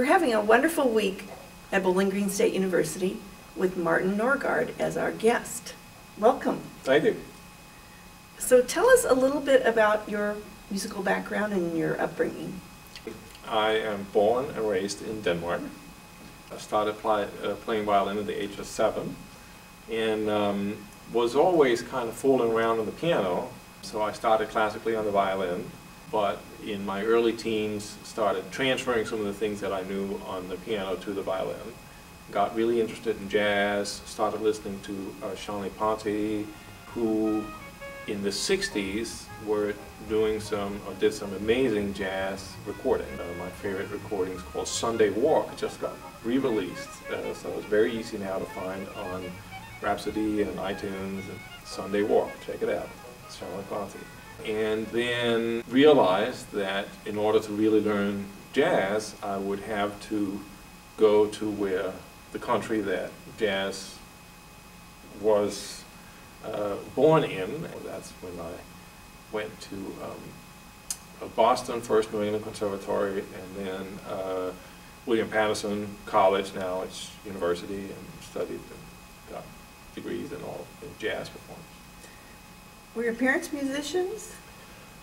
We're having a wonderful week at Bowling Green State University with Martin Norgaard as our guest. Welcome. Thank you. So tell us a little bit about your musical background and your upbringing. I am born and raised in Denmark. I started play, uh, playing violin at the age of seven and um, was always kind of fooling around on the piano. So I started classically on the violin, but in my early teens started transferring some of the things that I knew on the piano to the violin. Got really interested in jazz, started listening to uh, Jean-Luc Ponty, who in the 60s were doing some, or did some amazing jazz recording. Uh, my favorite recording is called Sunday Walk, just got re-released, uh, so it's very easy now to find on Rhapsody and iTunes and Sunday Walk, check it out, it's Ponty. And then realized that in order to really learn jazz, I would have to go to where the country that jazz was uh, born in. That's when I went to um, Boston, first New England Conservatory, and then uh, William Paterson College, now it's university, and studied and got degrees in all in jazz performance. Were your parents musicians?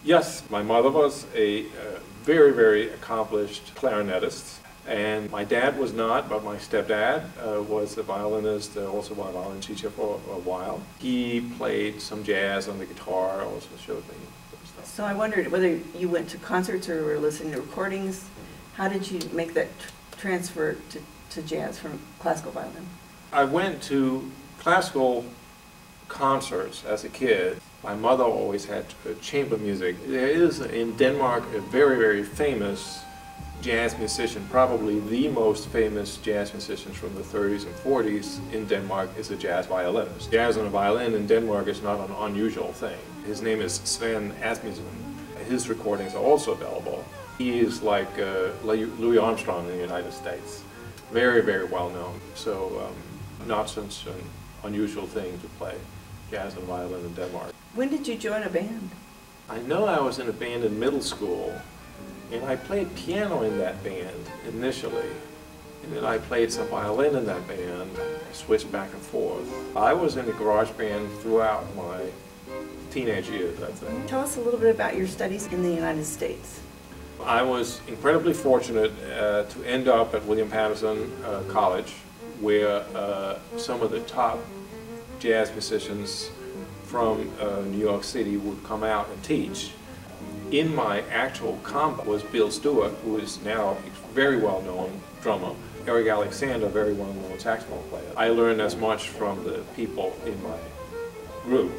Yes, my mother was a uh, very, very accomplished clarinetist. And my dad was not, but my stepdad uh, was a violinist, uh, also a violin teacher for a while. He played some jazz on the guitar, also showed me some stuff. So I wondered whether you went to concerts or were listening to recordings. How did you make that tr transfer to, to jazz from classical violin? I went to classical concerts as a kid. My mother always had uh, chamber music. There is in Denmark a very, very famous jazz musician, probably the most famous jazz musician from the 30s and 40s in Denmark is a jazz violinist. Jazz on a violin in Denmark is not an unusual thing. His name is Svend Asmussen. His recordings are also available. He is like uh, Louis Armstrong in the United States. Very, very well known. So um, not such an unusual thing to play jazz and violin in Denmark. When did you join a band? I know I was in a band in middle school and I played piano in that band initially. And then I played some violin in that band. I switched back and forth. I was in a garage band throughout my teenage years, I think. Tell us a little bit about your studies in the United States. I was incredibly fortunate uh, to end up at William Paterson uh, College, where uh, some of the top jazz musicians from uh, New York City would come out and teach in my actual combo was Bill Stewart, who is now a very well-known drummer. Eric Alexander, very well-known saxophone player. I learned as much from the people in my group,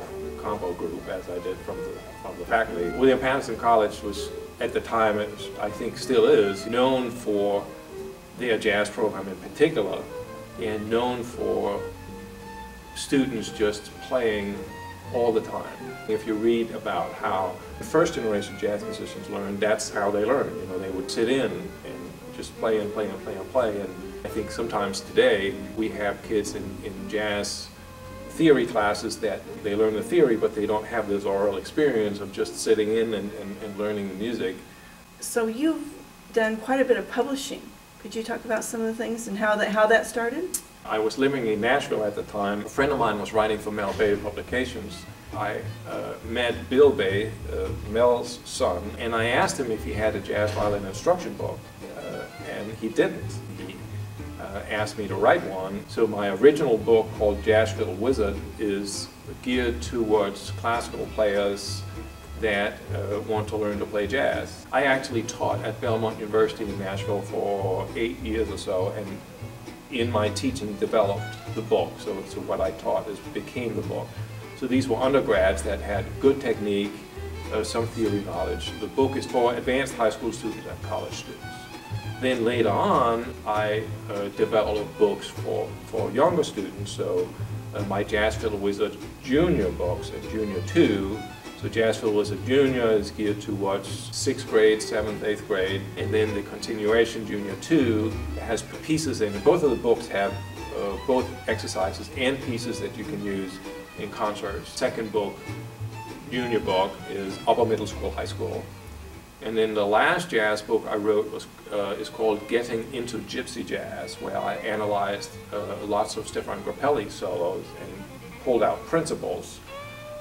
combo group, as I did from the, from the faculty. William Paterson College was, at the time, was, I think still is, known for their jazz program in particular, and known for students just playing all the time. If you read about how the first generation jazz musicians learned, that's how they learned. You know, they would sit in and just play and play and play and play. And I think sometimes today we have kids in, in jazz theory classes that they learn the theory, but they don't have this oral experience of just sitting in and, and, and learning the music. So you've done quite a bit of publishing. Could you talk about some of the things and how that, how that started? I was living in Nashville at the time. A friend of mine was writing for Mel Bay Publications. I uh, met Bill Bay, uh, Mel's son, and I asked him if he had a jazz violin instruction book, uh, and he didn't. He uh, asked me to write one. So my original book called Jazz Fiddle Wizard is geared towards classical players that uh, want to learn to play jazz. I actually taught at Belmont University in Nashville for eight years or so, and in my teaching developed the book. So, so what I taught is became the book. So these were undergrads that had good technique, uh, some theory knowledge. The book is for advanced high school students and college students. Then later on, I uh, developed books for, for younger students. So uh, my Jazz Fiddle Wizard Junior books at Junior 2 so Jazz Fiddle Wizard Junior is geared towards sixth grade, seventh, eighth grade, and then the continuation Junior 2 has pieces in it. Both of the books have uh, both exercises and pieces that you can use in concerts. Second book, junior book, is upper middle school, high school. And then the last jazz book I wrote was, uh, is called Getting into Gypsy Jazz, where I analyzed uh, lots of Stefan Grappelli solos and pulled out principles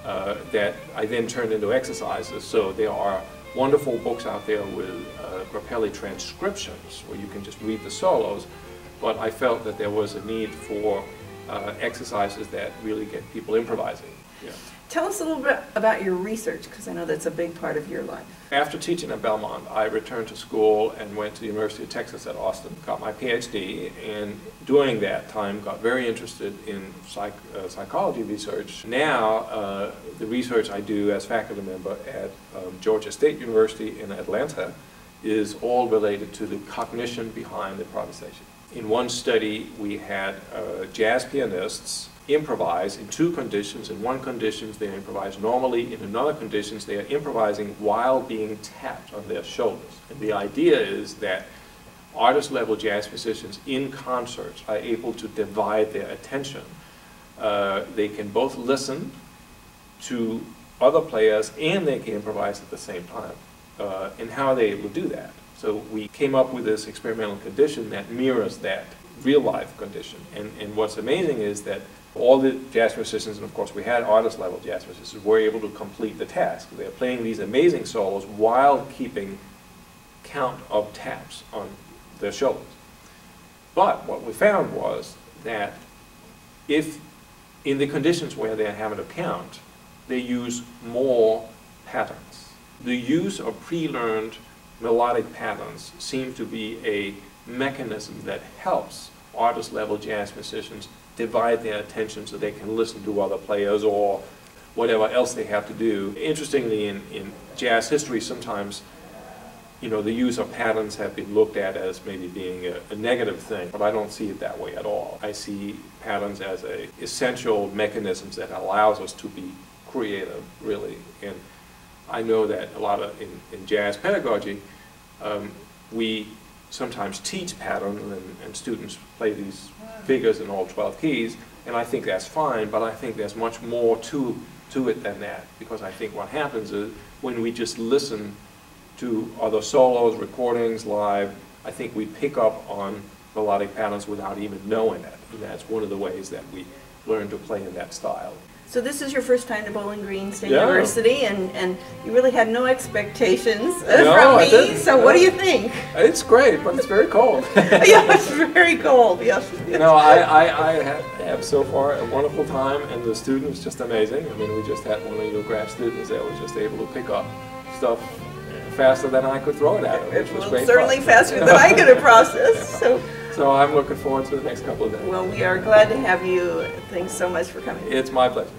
uh, that I then turned into exercises. So there are wonderful books out there with uh, Grappelli transcriptions, where you can just read the solos, but I felt that there was a need for uh, exercises that really get people improvising. Yeah. Tell us a little bit about your research, because I know that's a big part of your life. After teaching at Belmont, I returned to school and went to the University of Texas at Austin, got my PhD, and during that time got very interested in psych, uh, psychology research. Now, uh, the research I do as faculty member at um, Georgia State University in Atlanta is all related to the cognition behind improvisation. In one study, we had uh, jazz pianists improvise in two conditions. In one condition, they improvise normally. In another conditions, they are improvising while being tapped on their shoulders. And the idea is that artist-level jazz musicians in concerts are able to divide their attention. Uh, they can both listen to other players and they can improvise at the same time. Uh, and how are they able to do that? So we came up with this experimental condition that mirrors that real life condition. And, and what's amazing is that all the jazz musicians, and of course we had artist level jazz musicians, were able to complete the task. They're playing these amazing solos while keeping count of taps on their shoulders. But what we found was that if in the conditions where they're having to count, they use more patterns. The use of pre-learned melodic patterns seem to be a mechanism that helps artist level jazz musicians divide their attention so they can listen to other players or whatever else they have to do. Interestingly, in, in jazz history, sometimes you know, the use of patterns have been looked at as maybe being a, a, negative thing, but I don't see it that way at all. I see patterns as a essential mechanisms that allows us to be creative, really. And I know that a lot of, in, in jazz pedagogy, um, we sometimes teach patterns and, and students play these figures in all 12 keys, and I think that's fine, but I think there's much more to, to it than that, because I think what happens is when we just listen to other solos, recordings, live, I think we pick up on melodic patterns without even knowing it, and that's one of the ways that we learn to play in that style. So this is your first time to Bowling Green State Yeah. University, and, and you really had no expectations uh, No, from me. So what do you think? It's great, but it's very cold. yeah, it's very cold. Yes. You know, I, I, I have, so far a wonderful time, and the students just amazing. I mean, we just had one of your grad students that was just able to pick up stuff faster than I could throw it at them, which was Well, great. certainly fun. faster than I could have processed. So, So I'm looking forward to the next couple of days. well, we are glad to have you. Thanks so much for coming. It's my pleasure.